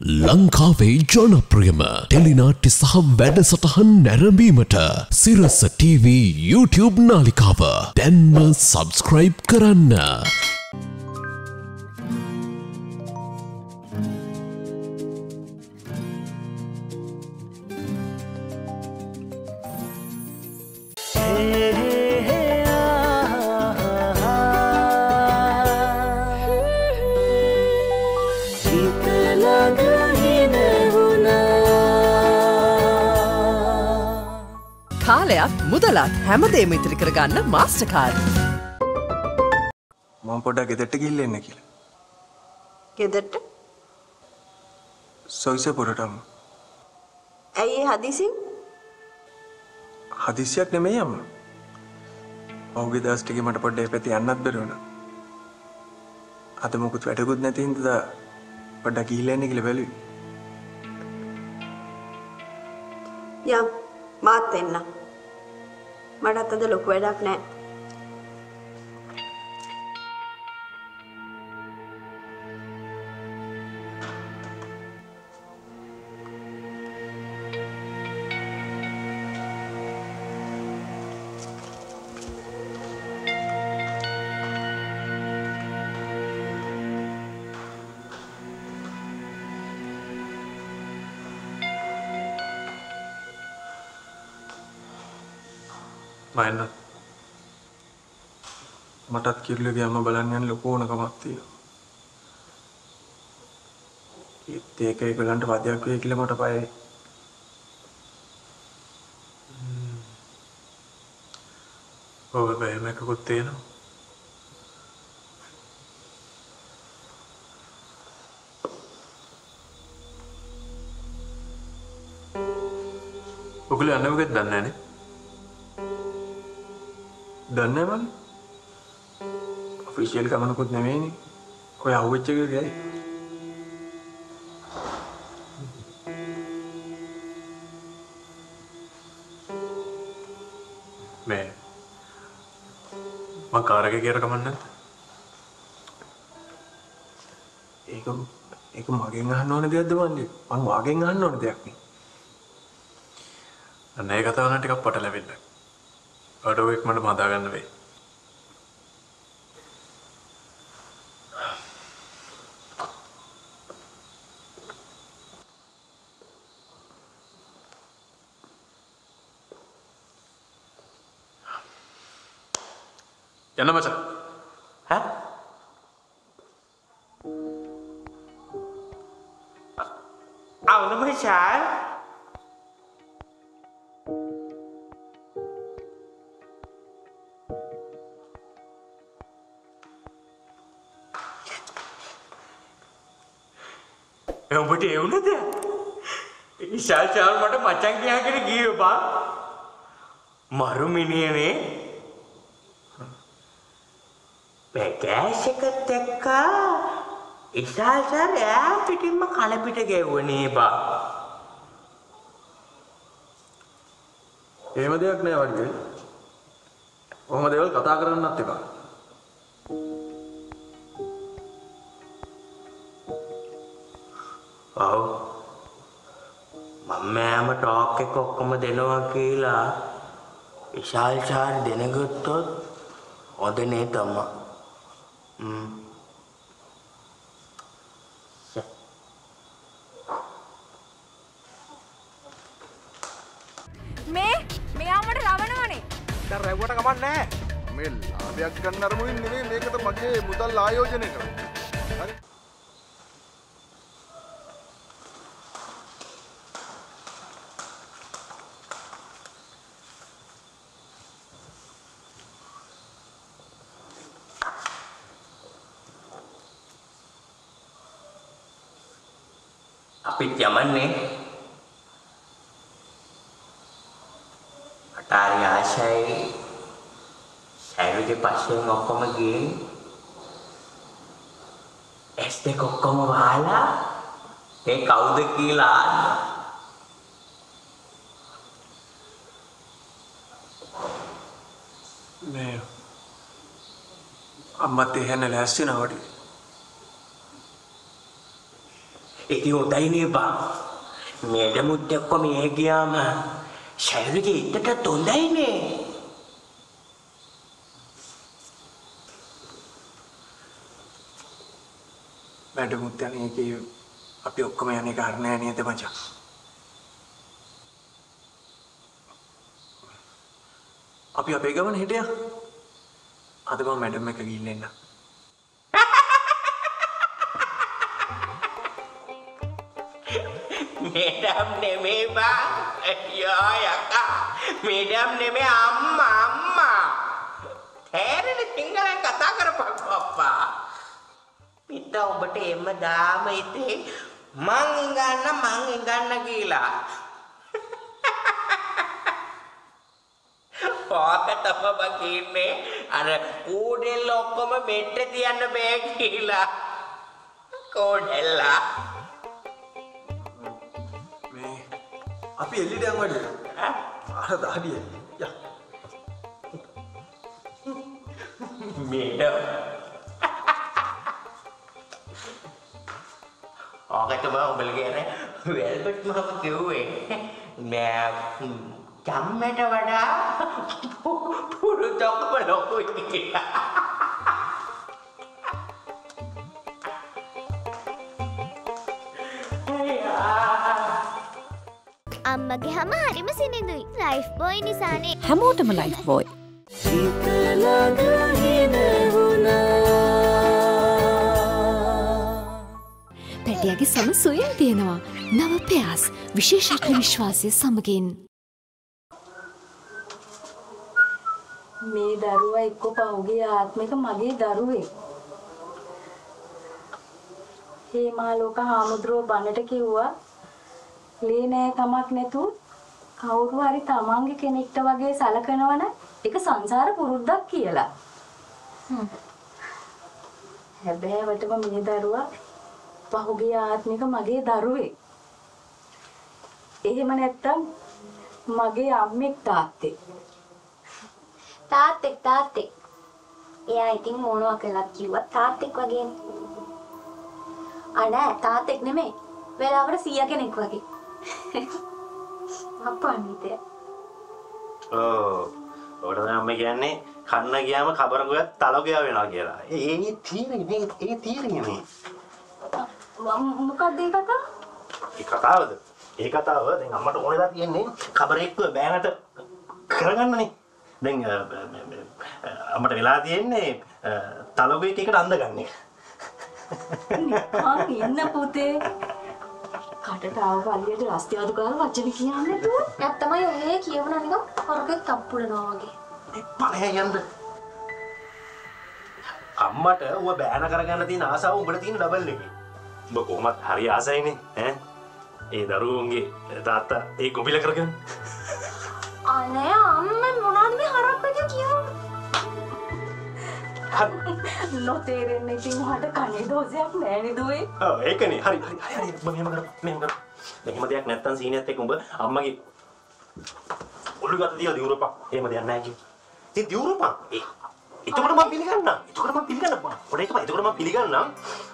ලංකාවේ ජනප්‍රියම ටෙලිනාට්‍ය සහ වැඩසටහන් නැරඹීමට සිරස TV YouTube නාලිකාව දැන්ම සබස්ක්‍රයිබ් කරන්න. කාලයක් මුදලත් හැමදේම ඉතිරි කරගන්න මාස්ටකාඩ්. මම පොඩ්ඩක් ගෙදරට ගිහිල්ලා එන්න කියලා. ගෙදරට සොයිසපුරටම ඇයි ඒ හදිසින් හදිසියක් නෙමෙයි අම්මා. පහුගිය දවස් ටිකේ මට පොඩ්ඩක් ඒ පැත්තේ යන්නත් බැරි වුණා. අද මොකුත් වැඩකුත් නැති හින්දා පොඩ්ඩක් ගිහිල්ලා එන්න කියලා බැලුවේ. යම් මාත් එන්න මටත් අද ලොකු වැඩක් නෑ. මටත් කිරුලගේ අම්ම බලන්න යන ලොකු ඕනකමක් තියෙනවා. ඒත් ඒක ඒගොල්ලන්ට වදයක් වෙයි කියලා මට බයයි. ඔව් බෑම එකකුත් තියෙනවා. ඔගොල්ලෝ යන්නේ මොකද දන්නේ නැනේ. දන්නේ මන් ඔෆිෂියල් ගමනකුත් නෙමෙයිනේ. ඔය අහුවෙච්ච එක ගියයි මේ මං කාර් එකේ කියලා කමක් නැද්ද? ඒක ඒක මගෙන් අහන්න ඕන දෙයක්ද මන්නේ? මං වාගෙන් අහන්න ඕන දෙයක් නේ. අන්න ඒ කතාව නම් ටිකක් පටලැවිල්ල ඔඩෝ එක් මට මදා ගන්න වෙයි යන්න මචං. ඈ? ආවද මචං? ඔබට ඒ වුණද? ඉෂාල් චාල් මට මචං කියාගෙන ගියේ බා. මරු මිනිහනේ පැකෑෂ් එකත් එක්ක ඉෂාල් සර් ඈ පිටින්ම කලපිට ගැව්වනේ බා. එහෙම දෙයක් නෑ වඩිවේ ඔහොම දේවල් කතා කරන්නත් එපා ඔව්. මම ෑම ටෝක් එක ඔක්කොම දෙනවා කියලා විශාල් චාර් දෙනගත්තොත් හොඳනේ තමා. හ්ම්. මේ මෙයා මට රවණෝනේ දැන් රැව්වට කමක් නැහැ. මේ ලාභයක් ගන්න අරමුණින් නෙමෙයි මේකට මගේ මුදල් ආයෝජනය කරන්නේ. හරි. අපිත් යමන්නේ. අටාරි ආශයි සැරුගේ පස්සෙන් ඔක්කොම ගිහින් ඇස් දෙක ඔක්කොම වහලා මේ කවුද කියලා අහන්න. මේ අම්මත් එහෙන්න ලෑස්ති නවටි ඉතින් හොඳයිනේ බං. මේඩමුත් එක්ක මේ ගියාම ශෛලගේ ඉතට හොඳයිනේ. වැඩමුත් යන එකේ අපි ඔක්කොම යන්නේ කාරණා නේද මචං? අපි අපේ ගමන හිටියා. අද මම මැඩම් එක ගිහින් එන්න. මේඩම් නෙමේ බං. අයියෝ යකා. මේඩම් නෙමේ අම්මා අම්මා. තේරෙන සිංහලෙන් කතා කරපන් පප්පා. පිට උඹට එම දාම ඉතේ මං ඉඟන්න මං ඉඟන්න කියලා. ඕකටම බකින්නේ අර කූඩෙල්ල ඔක්කොම මෙට්ට තියන්න බෑ කියලා. කෝඩෙල්ලා. අපි එල්ලිට යන් වැඩ. අර දාඩිය. යා. මේඩම් ඕකට බා උඹලගේ අර වැල්බට් මම කිව්වේ නෑ චම්මට වඩා පුරු තොක්ම ලොකුයි කියලා. අම්මගේ හම හරිම සිනිදුයි ලයිෆ් බොයි නිසානේ හැමෝටම ලයිෆ් බෝයි. පැටියගේ සම සුවයෙන් තියෙනවා නව පෙයාස් විශේෂඥ විශ්වාසය සමගින්. මේ දරුවා එක්ක පහුගිය ආත්මික මගේ දරුවේ. හේමාලෝක හාමුදුරුවෝ බණට කිව්වා ලේ නෑ කමක් නැතු කවුරු හරි තමන්ගේ කෙනෙක්ට වගේ සලකනවන එක සංසාර පුරුද්දක් කියලා. හැබෑවටම මේ දරුවා පහුගිය ආත්මික මගේ දරුවේ. එහෙම නැත්තම් මගේ අම්මෙක් තාත්තෙක්. තාත්තෙක් තාත්තෙක් එයා ඉතින් මොනවා කළත් කිව්වත් තාත්තෙක් වගේනේ අනෑ තාත්තෙක් නෙමේ වෙලාවට සීය කෙනෙක් වගේ අප්පනිතය ඕ ඔට අම්ම කියන්නේ කන්න ගියාම කබරගොයත් තලගයා වෙනවා කියලා. ඒ තීරනේ ඒ තීරණනේ මොකක්ද ඒ කතා ඒ කතාවද? ඒ කතාව දැන් අම්මට ඕනෙලා තියෙන්නේ කබරෙක්ව බෑනට කරගන්නනේ දැන් අ, අ, අ, අම්මට වෙලා තියෙන්නේ තලගොයෙක් එකට අඳගන්න නිකන් ඉන්න පුතේ කටට ආව පල්ලියට රස්ති අඩු කරලා වචන කියන්නේ නැතුව? ඇත්තමයි ඔහේ කියවන නිකන් හොරකෙක් තප්පුලනවා වගේ. පලය යන්න. අම්මට ඌ බෑන කරගන්න තියෙන ආසාව උඹට තියෙන ඩබල් එකේ. උඹ කොහොමත් හරි ආසයිනේ ඈ? ඒ දරුවන්ගේ තාත්තා ඒ ගොබිල කරගෙන අනේ අම්මේ මොනවද මේ හරක් එක කියවන්නේ නොතේරෙන්නේ ඉතින් ඔයාට කනේ දෝෂයක් නෑනේ දුවේ ඔව් ඒකනේ හරි හරි හරි හරි උඹ මෙහෙම කරමු මෙහෙම කරමු දැන් එහෙම දෙයක් නැත්තම් සීනියත් එක්ක උඹ අම්මගේ ඔළුව ගත තියලා දියුරපන් එහෙම දෙයක් නැහැ කිව්වා ඉතින් දියුරපන් ඒ එතකොට මම පිළිගන්නම් එතකොට මම පිළිගන්නම් පොඩ එකම එතකොට මම පිළිගන්නම්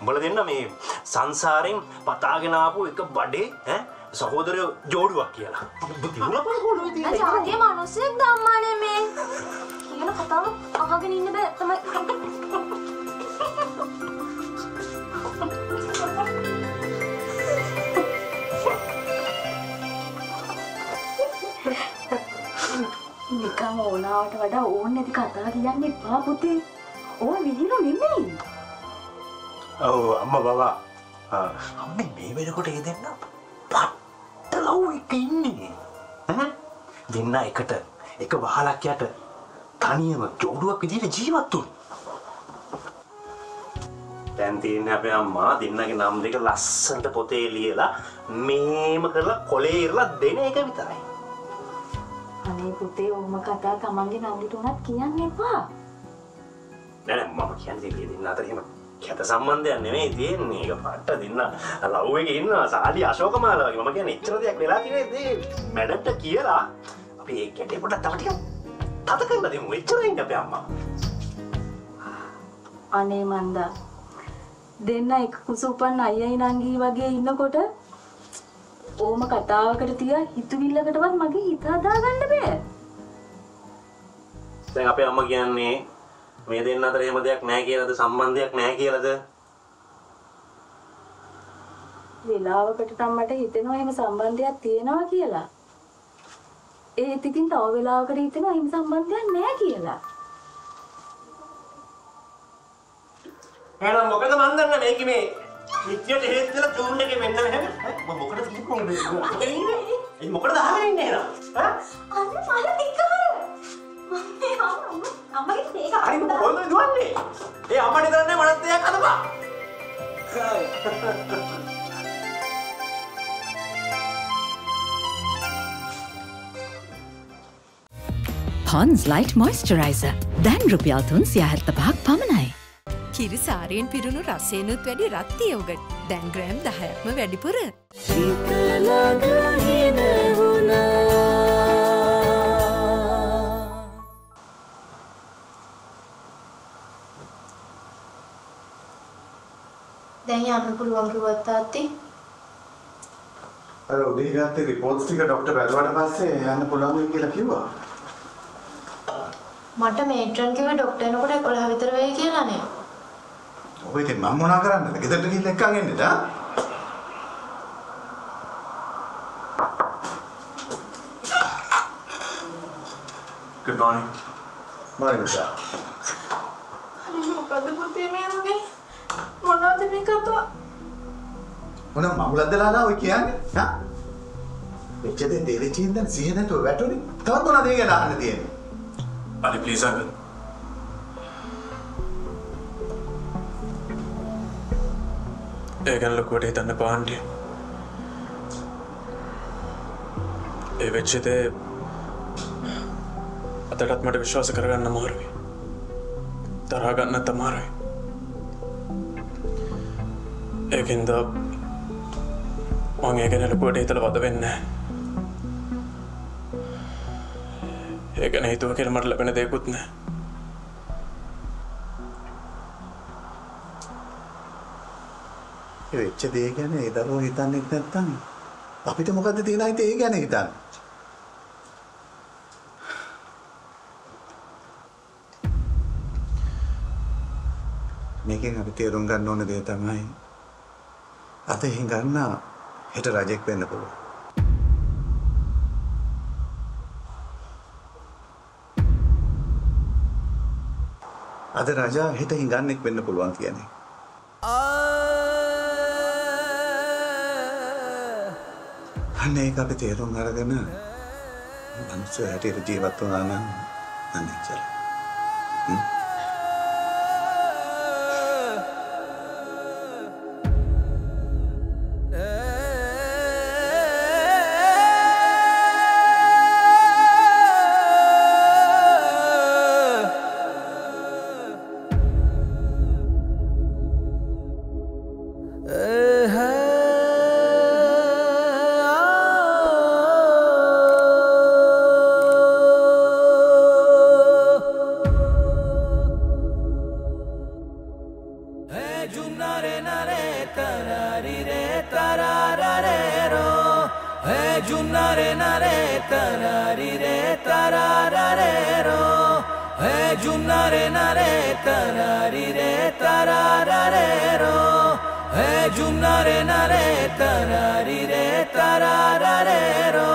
උඹලා දෙන්න මේ සංසාරෙන් පතාගෙන ආපු එක බඩේ ඈ සහෝදර ජෝඩුවක් කියලා උඹ දියුරපන් කොළුවේ දැන් තියෙන ජාතිය මිනිස්සෙක් ධම්මානේ මේ කියන කතාව අහගෙන ඉන්න බෑ. තමයි නිකන් ඕනාවට වඩා ඕන නැති කතා කියන්න එපා පුතේ. ඕ විහිළු නෙමෙයි. ඔව් අම්මා බබා. අම්මේ මේ වෙනකොට ඒ දෙන්න පට්ට ලව් එක ඉන්නේ. ඈ? දෙන්න එකට. එක වහලක් යට තනියම ජෝඩුවක් විදිහට ජීවත් වුණා. දැන් තියෙන්නේ අපේ අම්මා දෙන්නගේ නම් දෙක ලස්සනට පොතේ ලියලා මේම කරලා කොලේ ඉරලා දෙන එක විතරයි. අනේ පුතේ ඕම කතා තමන්ගේ නංගිට උනත් කියන්න එපා. නෑ නෑ මම කියන්නේ මේ දෙන්න අතර එහෙම කැත සම්බන්ධයක් නෙමෙයි තියෙන්නේ. ඒක පට්ට දෙන්න ලව් එකේ ඉන්නවා සාලි අශෝකමාල වගේ. මම කියන්නේ එච්චර දෙයක් වෙලා තියෙන්නේ මේ මැඩම්ට කියලා. අපි ඒ කැටේ පොඩ්ඩක් තව ටිකක් තද කරලා දෙමු එච්චරයි ඉන්නේ අපේ අම්මා අනේ මන්දා දෙන්න එක කුසුපන් අයියයි නංගී වගේ ඉන්නකොට ඕම කතාවකට තියා හිතුවිල්ලකටවත් මගේ හිත හදාගන්න බෑ. දැන් අපේ අම්මා කියන්නේ මේ දෙන්න අතර එහෙම දෙයක් නැහැ කියලාද සම්බන්ධයක් නැහැ කියලාද? වෙලාවකට මට හිතෙනවා එහෙම සම්බන්ධයක් තියෙනවා කියලා. ඒත් ඉතින් තව වෙලාවකට හිතෙනවා එහෙම සම්බන්ධයක් නැහැ කියලා. එහෙනම් මොකද මන් දන්න මේක මේ විද්‍යට හේත් වෙලා චූන් එකේ වෙන්න නැහැ. මම මොකටද කියන්නේ මේ? ඒ මොකටද අහගෙන ඉන්නේ එහෙනම්? ඈ? අන්න මල තිකර. මම අම්මගේ මේක හරි කොහෙන්ද දුවන්නේ? ඒ අම්මට දන්නේ මනත් දෙයක් අදපා. පොන්ස් ලයිට් මොයිස්චරයිසර් දැන් රුපියල් තුන් සියහත්ත පහක් පමණයි. කිරිසාරයෙන් පිරුණු රසේනුත් වැඩි රත්තියෝගට දැන් ග්‍රෑම් දහයක්ම වැඩිපුර. දැන් යන්න පුළුවන් කිව්වත් තාත්තේ අර උදේ ගත්තේ රිපෝට්ස් ටික ડોක්ටර් බැලුවාට පස්සේ යන්න පුළුවන් කියලා කිව්වා. මට මේට්‍රන් කිව්වේ ડોක්ටර් එනකොට 11 විතර වෙයි කියලානේ. ඔබ ඉතින් මම මොනා කරන්නද? ගෙදරට ගිහින් එක්කන් එන්නද? Good morning. morning sir. අනේ මොකද පුතේ මේ වගේ මොනවද මේ කතාව? මොන මමුලක්දලා නා ඔය කියන්නේ? හා? මෙච්චර දේ තේරිචින් දැන් සිහිය නැතුව වැටුනේ. තවත් මොනවද ඒ ගැන අහන්න තියෙන්නේ? Ali, please, uncle. ඒ ගැන ලොකුවට හිතන්න පාන්ඩිය. ඒ වෙච්ච දේ අතටත් මට විශ්වාස කරගන්න අමාරුයි. තරහා ගන්නත් අමාරුයි. ඒකින්ද මං ඒ ගැන ලොකුවට හිතලා වද වෙන්නේ ඒ ගැන හිතුව කියලා මට ලැබෙන දෙයක්වත් නැහැ. ඒ වෙච්ච දේ ගැන ඒ දරුවෝ හිතන්නේ නැත්තම් අපිට මොකද්ද තියෙන අයිති ඒ ගැන හිතන්න. මේකෙන් අපි තේරුම් ගන්න ඕන දේ තමයි අද හිඟන්න හෙට රජෙක් වෙන්න පුළුවන්. අද රජා හෙට හිඟන්නෙක් වෙන්න පුළුවන් කියන්නේ. අන්න ඒක අපි තේරුම් අරගෙන මනුස්ස හැටියට ජීවත් වුණා නම් जुन्ना रे नारे तरारी रे तरारा रे रो है जुन्ना रे नारे तरारी रे तरारा रे रो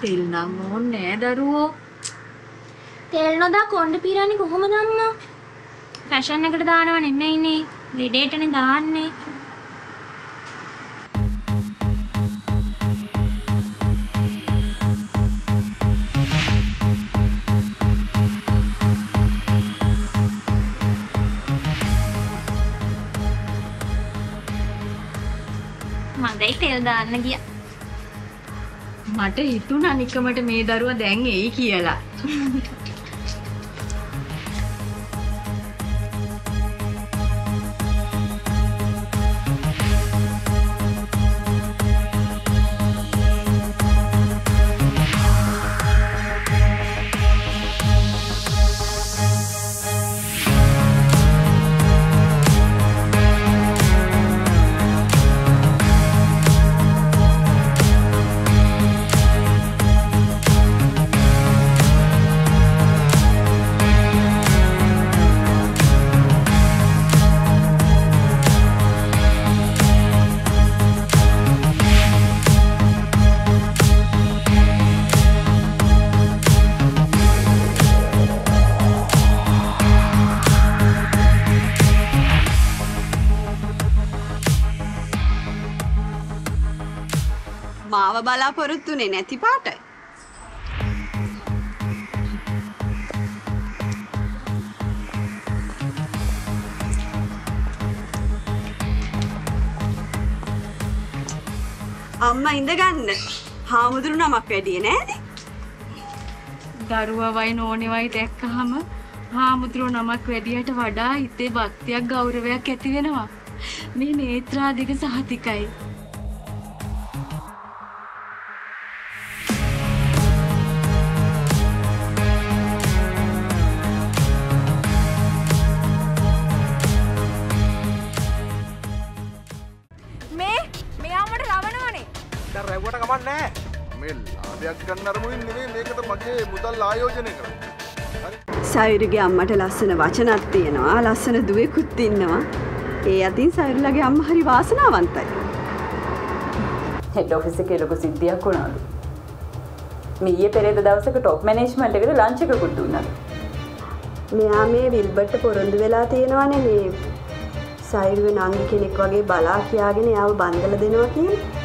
તેલના મોને દરવો තෙල් නොදා කොණ්ඩ පීරන්නේ කොහොමද අම්මා? ෆැෂන් එකට දානව නෙමෙයිනේ. ලෙඩේටනේ දාන්නේ. මදයි තෙල් දාන්න ගියා. මට හිතුණා නිකමට මේ දරුවා දැන් එයි කියලා. මාව බලාපොරොත්තුනේ නැති පාටයි. අම්මා ඉඳගන්න. හාමුදුරු නමක් වැඩිය නෑද? දරුවවයි නෝනෙවයි දැක්කහම හාමුදුරුවෝ නමක් වැඩියට වඩා හිතේ භක්තියක් ගෞරවයක් ඇති වෙනවා. මේ නේත්‍රාදික සහතිකයි. ලාභයක් ගන්න අරමුණින් නෙවෙයි මේකට මගේ මුදල් ආයෝජනය කරන්නේ. සයුරිගේ අම්මට ලස්සන වචනත් තියෙනවා ලස්සන දුවෙකුත් ඉන්නවා. ඒ අතින් සයුරිලගේ අම්ම හරි වාසනාවන්තයි. හෙඩ් ඔෆිස් එකේ ලොකු සිද්ධියක් වුණාලු. මීයේ පෙරේද දවසක টොප් මැනේජ්මන්ට් එකට ලන්ච් එකකුත් දුන්නාලු. මෙයා මේ විල්බර්ට පොරොන්දු වෙලා තියෙනවානේ මේ සයිරුවේ නංගි කෙනෙක් වගේ බලා කියාගෙන යාව බන්දල දෙනවා කියන්නේ.